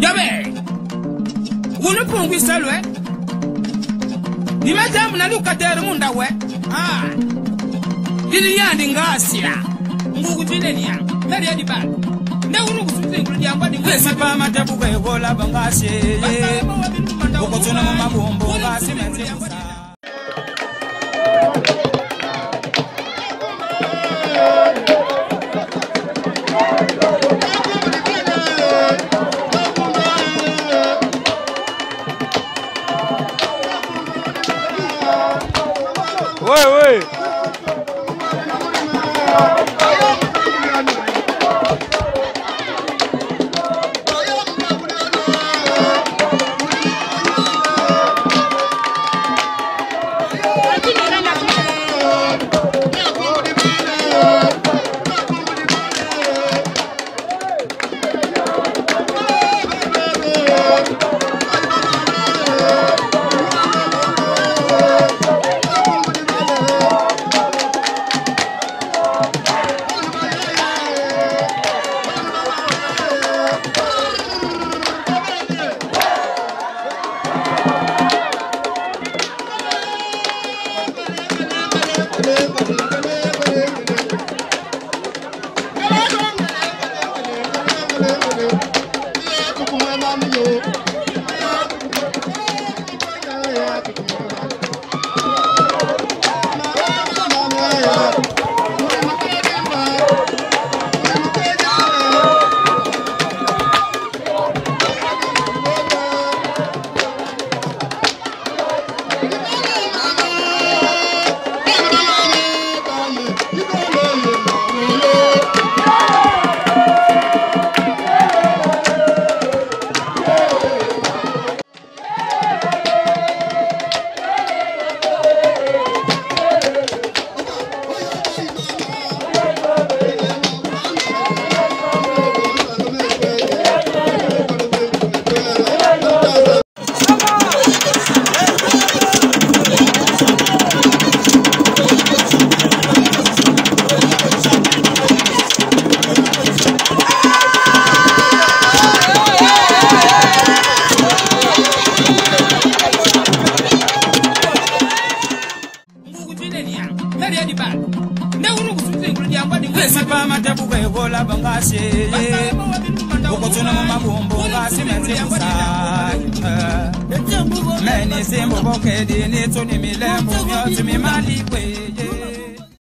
ndobele gulupungwiselue nimetembu na lukatere munda we liliyandi ngasila ngukutwilenia meliyadiba ndeunukusuzingulu diambwadiesipamatabu bebolabo ngasi ukutunamo mabumbu ngasi oui oui Yeah. nali yadi ba ndawuno kusubiza engulu jangu adi esipa amatabu bwe golaba ngaaseye okutuna mu mabumbu ngaasimenze musa mene